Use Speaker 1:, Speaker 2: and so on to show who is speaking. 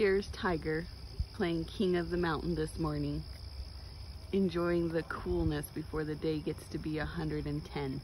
Speaker 1: Here's Tiger playing King of the Mountain this morning, enjoying the coolness before the day gets to be 110.